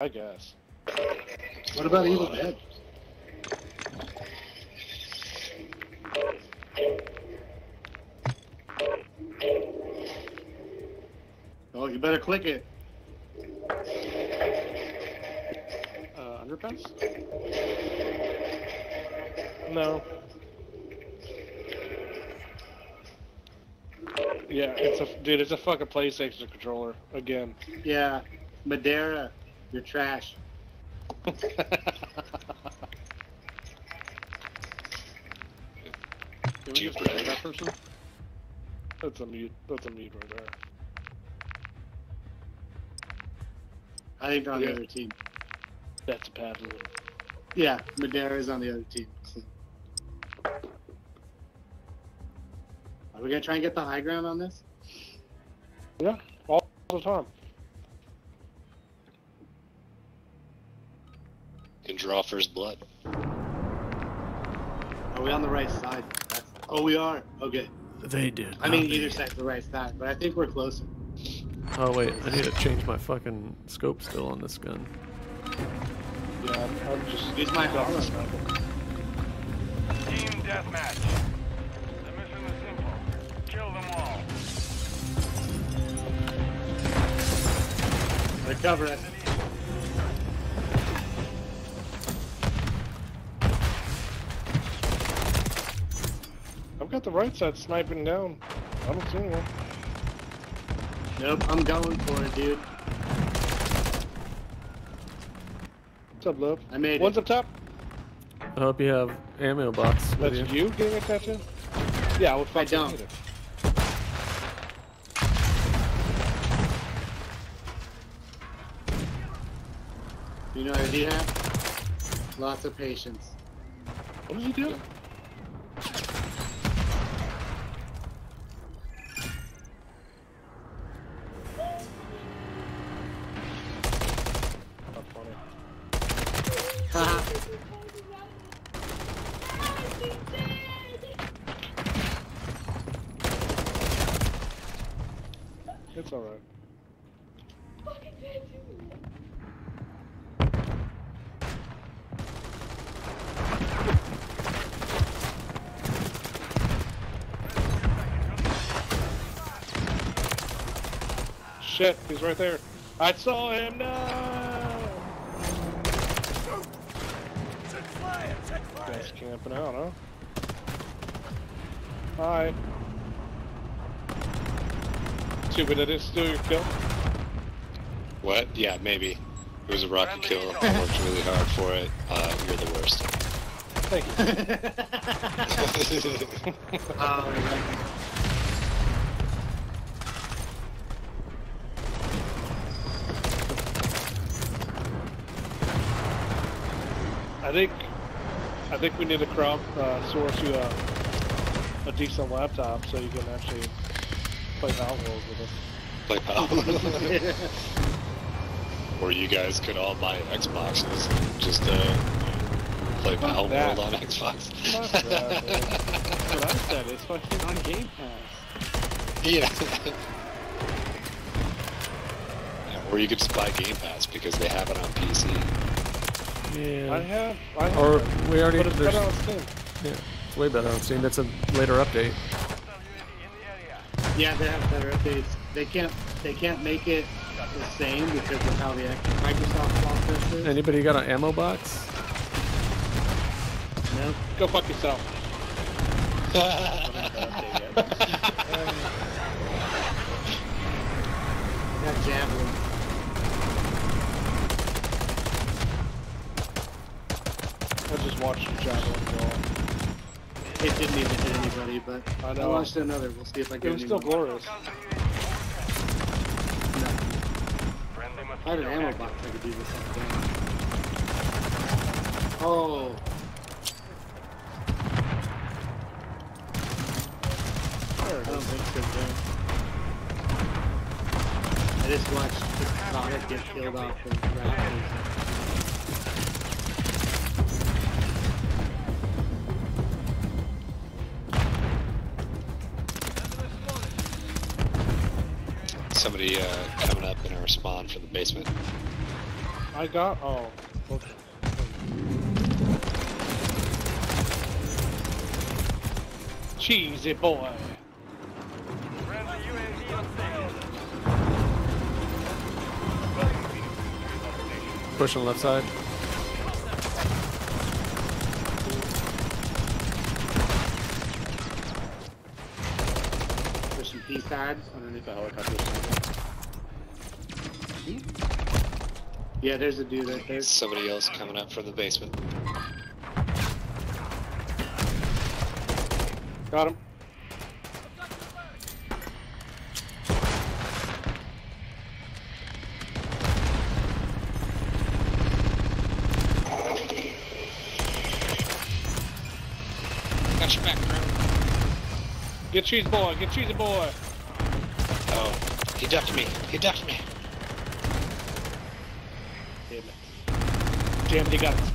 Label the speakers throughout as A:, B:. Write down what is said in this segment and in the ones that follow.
A: I guess.
B: What about Evil Dead? Oh, you better click it.
A: Uh, underpants? No. Yeah, it's a dude. It's a fucking PlayStation controller again.
B: Yeah, Madeira, you're trash.
A: Can we just mute that person? That's a mute. That's a mute right there.
B: I think they're on
A: Yeah.
B: the other team.
A: That's a passive.
B: Yeah, Madeira's on the other team. Are we gonna try and get the high ground on this?
A: Yeah, all the time.
C: Can draw first blood.
B: Are we on the right side? That's, oh, we are. Okay.
D: They did.
B: I mean, either side's the right side, but I think we're closer.
D: Oh wait, I need to change my fucking scope still on this gun.
A: Yeah, I'm, I'm just.
B: Use my hollow.
E: Team deathmatch. The mission is simple. Kill them all.
B: Recover it.
A: Got the right side sniping down. I don't see anyone.
B: Nope, I'm going for it, dude.
A: What's up, love?
B: I made
A: One's
B: it.
A: up top.
D: I hope you have ammo box with
A: That's
D: you.
A: you getting a tattoo? Yeah, I would fucking
B: don't.
A: need.
B: You know what he had? Lots of patience.
A: What did you do? It's alright. Shit, he's right there. I saw him now. Guys camping out, huh? Hi. Stupid, did it steal your kill?
C: What? Yeah, maybe. It was a rocket kill. I worked really hard for it. Uh, you're the worst.
A: Thank you.
B: Right.
A: I think, I think we need to crowd uh, source you a, a decent laptop so you can actually play Palworld with us.
C: Play PAL. or you guys could all buy Xboxes and just uh, play PAL
A: that.
C: World on Xbox.
A: Fuck that. That's what I said. It's fucking on Game Pass.
C: yeah. Yeah, Or you could just buy Game Pass because they have it on PC.
D: Yeah.
A: I have, I have,
D: Or we already.
A: but it's better on Steam.
D: yeah, it's way better on Steam. That's a later update.
B: Yeah, they have better updates. They can't they can't make it the same because of how the Microsoft process is.
D: Anybody got an ammo box?
B: No.
A: Go fuck yourself.
B: Got javelin.
A: I just watched the javelin go.
B: It didn't even hit anybody, but
A: I
B: I launched another. We'll see if I
A: It was still glorious.
B: No. I had an ammo box, I could do this all day. Oh.
A: There
B: I don't think so, Jim. I just watched Sonic get killed off the Raptors.
C: Somebody uh, coming up in our spawn for the basement.
A: I got. Oh. Okay. Cheesy boy.
E: Push on
D: the left side.
B: There's some P sides underneath the helicopter. Yeah, there's a dude right there.
C: Somebody else coming up from the basement.
A: Got him.
C: Got your back, bro.
A: Get cheese boy. Get cheese boy.
C: Oh, he ducked me. He ducked me.
A: Damn it. Damn it, he got us.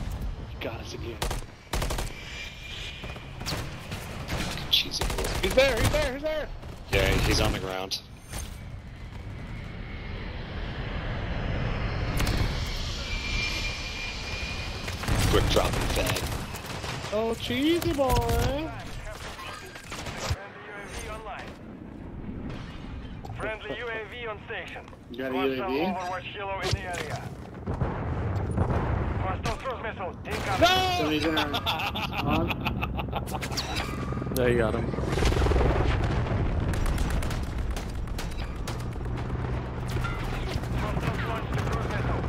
A: He got us again.
C: Cheesy boy.
A: He's there, he's there, he's there!
C: Yeah, he's on the ground. Quick dropping fag.
A: Oh, cheesy boy!
E: Friendly UAV online. Friendly UAV on station.
B: You got a UAV?
E: Overwatch Helo in the area. Hostile cruise missile.
A: No!
B: Somebody's in our spawn.
D: There you got him.
E: Hostile launched the cruise missile.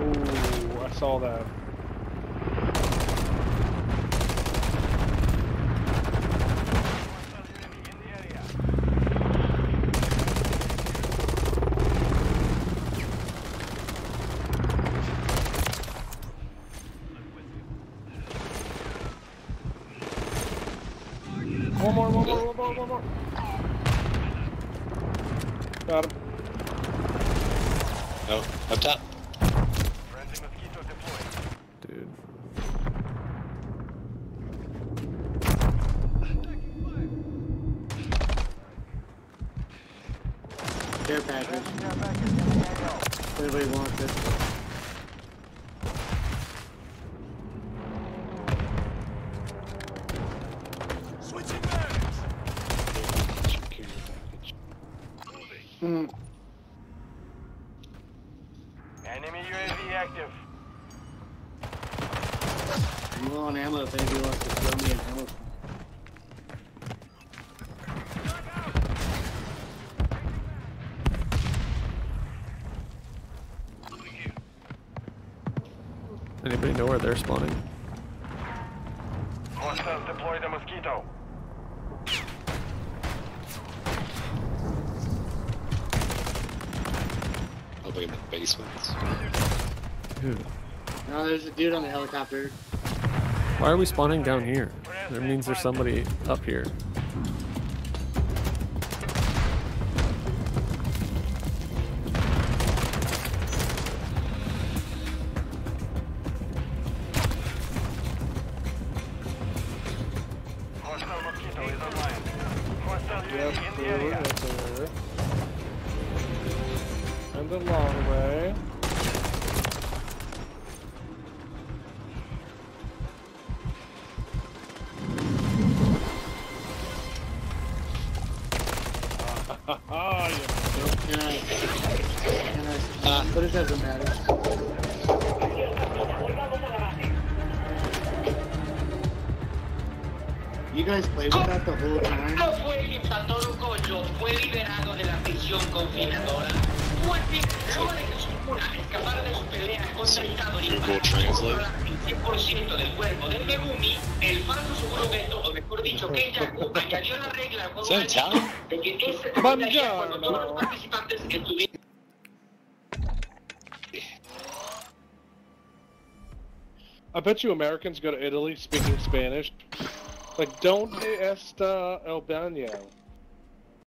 A: Ooh, I saw that.
E: Hostile UAV in the area.
A: One more, one more, one more, one more. Got him.
C: Oh, up top.
E: Friendly mosquito deployed.
D: Dude.
B: Care package.
E: Care package in the AO.
B: If Anybody wants it?
E: UAV active.
B: I'm low on ammo if anybody wants to throw me an ammo.
D: Anybody know where they're spawning?
E: Hostiles deploy the mosquito.
C: Probably in the basement.
D: Dude.
B: No, there's a dude on the helicopter.
D: Why are we spawning down here? That means there's somebody up here.
E: Hostile mosquito is online. Hostile
A: Yep,
E: UAV in the
A: there, You
B: guys played with that the whole time?
F: No fue el dictador Goyo, fue liberado de la prisión confinadora. Fue luego de que Sukuna escapara de su pelea contra el Estado y
C: Google Translate.
F: el 100% del cuerpo del Megumi, el falso seguro Beto, o mejor dicho, Kenyaku, añadió la regla al juego
C: Is that Italian?
F: de que este terminaría cuando todos los participantes estuvieran
A: I bet you Americans go to Italy speaking Spanish. Like, donde está el baño?